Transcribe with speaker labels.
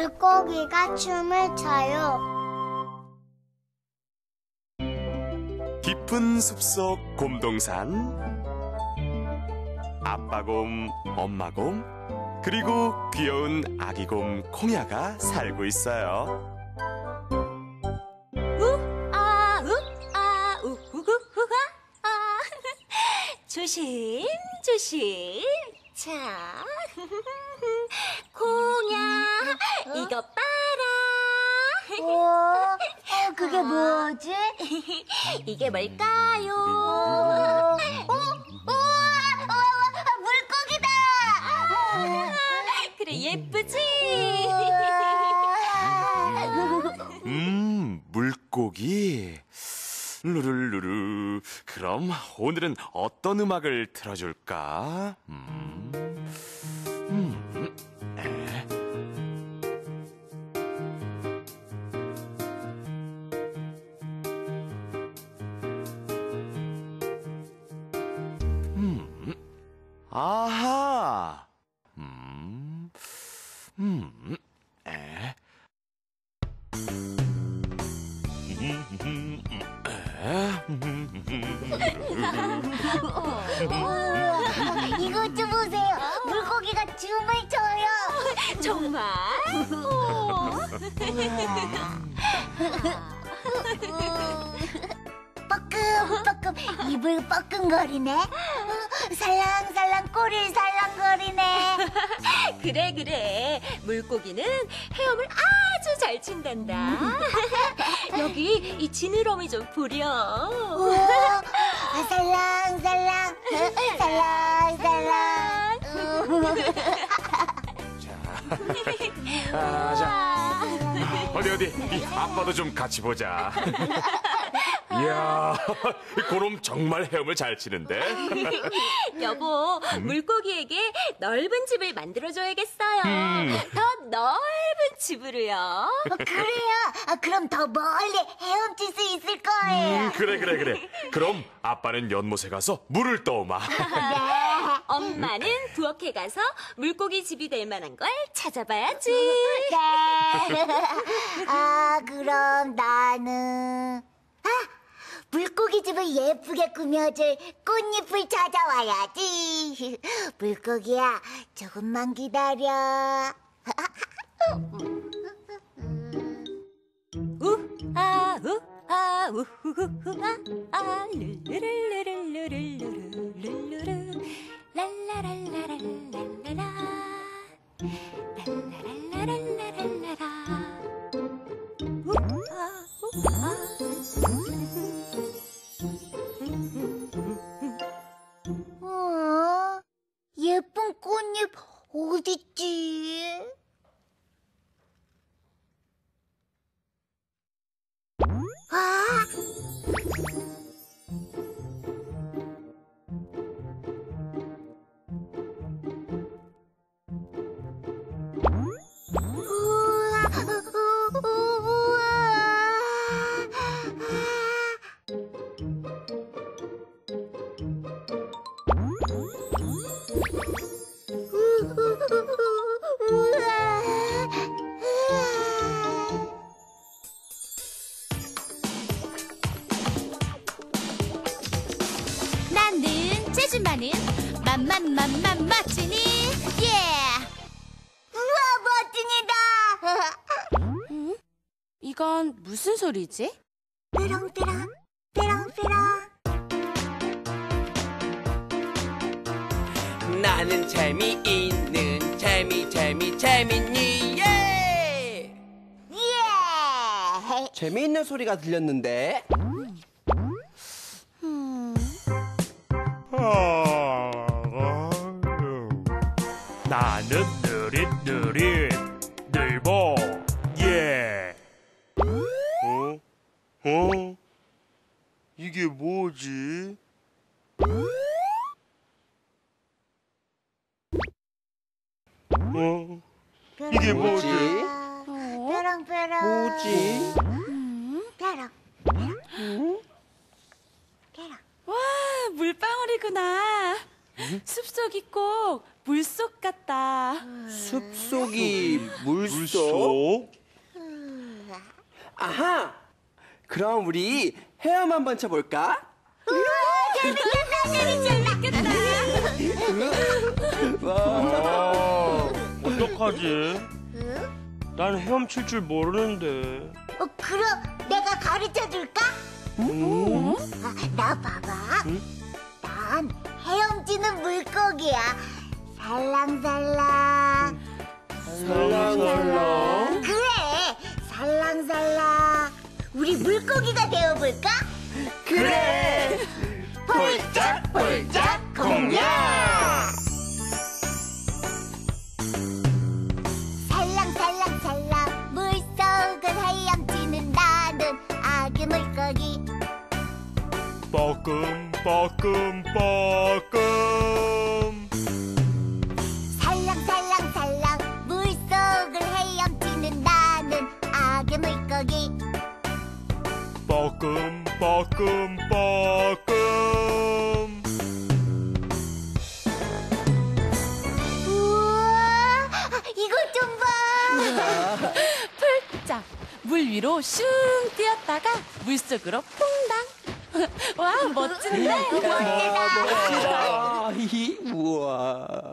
Speaker 1: 물고기가 춤을 춰요.
Speaker 2: 깊은 숲속 곰동산 아빠곰, 엄마곰 그리고 귀여운 아기곰 콩야가 살고 있어요.
Speaker 3: 아, 우, 아, 우, 후, 후, 후. 조심, 조심. 자,
Speaker 1: 그게 뭐지?
Speaker 3: 이게 뭘까요?
Speaker 1: 어, 우와, 우와, 물고기다!
Speaker 3: 그래, 예쁘지?
Speaker 2: 음, 물고기. 루루루루. 그럼 오늘은 어떤 음악을 틀어줄까? 음, 아하. 음, 음, 에.
Speaker 1: 우와, 이것 좀 보세요. 물고기가 춤을 춰요.
Speaker 3: 정말? 어.
Speaker 1: 뻐끔뻐끔 입을 뻐끔거리네. 어, 살랑살랑 꼬리를 살랑거리네.
Speaker 3: 그래, 그래. 물고기는 헤엄을 아주 잘 춘단다. 여기 이 지느러미 좀 보렴.
Speaker 1: 우와, 아, 살랑살랑, 어, 살랑살랑.
Speaker 2: 아, 자. 어디 어디 이 아빠도 좀 같이 보자. 이야, 고롬 정말 헤엄을 잘 치는데.
Speaker 3: 여보, 물고기에게 넓은 집을 만들어줘야겠어요.
Speaker 2: 음.
Speaker 3: 더 넓은 집으로요.
Speaker 1: 어, 그래요. 아, 그럼 더 멀리 헤엄칠 수 있을 거예요.
Speaker 2: 음, 그래 그래 그래. 그럼 아빠는 연못에 가서 물을 떠오마.
Speaker 3: 엄마는 부엌에 가서 물고기 집이 될 만한 걸 찾아봐야지.
Speaker 1: 네. 아, 그럼 나는 아, 물고기 집을 예쁘게 꾸며줄 꽃잎을 찾아와야지. 물고기야, 조금만 기다려.
Speaker 3: 우, 아, 우, 아, 아, 아. 랄라랄라랄랄라라. 랄라랄라랄라랄라라.
Speaker 1: 어딨지?
Speaker 4: 많은 맘맘맘맘 멋지니 예
Speaker 1: 우와 멋진이다.
Speaker 4: 이건 무슨 소리지?
Speaker 1: 뾰롱뾰롱 뾰롱뾰롱.
Speaker 5: 나는 재미있는 재미 재미 재밌니 예!
Speaker 1: 예.
Speaker 5: 재미있는 소리가 들렸는데
Speaker 6: 나는 느릿느릿 늘보 예.
Speaker 7: 어? 어? 이게 뭐지? 어? 이게 뭐지?
Speaker 1: 뾰롱뾰롱.
Speaker 5: 뭐지?
Speaker 1: 뾰롱. 뾰롱.
Speaker 4: 와 물방울이구나 숲속이 꼭 물속 같다.
Speaker 5: 숲속이 물속?
Speaker 7: 물속?
Speaker 5: 아하! 그럼 우리 헤엄 한번 쳐볼까?
Speaker 7: 아, 어떡하지? 난 헤엄칠 줄 모르는데.
Speaker 1: 어, 그럼 내가 가르쳐 줄까? 아, 나 봐봐. 난 헤엄치는 물고기야. 살랑살랑.
Speaker 5: 설랑설랑.
Speaker 1: 그래, 살랑살랑. 우리 물고기가 되어볼까?
Speaker 5: 그래!
Speaker 1: 폴짝 폴짝 공룡! 살랑살랑 살랑 물속을 헤엄치는 나는 아기 물고기
Speaker 6: 뻐끔 뻐끔 뻐끔
Speaker 1: 살랑살랑살랑 물속을 헤엄치는 나는 아기 물고기.
Speaker 6: 뻐끔 뻐끔 뻐끔.
Speaker 1: 우와 이것 좀봐.
Speaker 4: 폴짝 물 위로 슝 뛰었다가 물속으로 퐁당. 와 멋진데?
Speaker 5: 아, 이, 우와.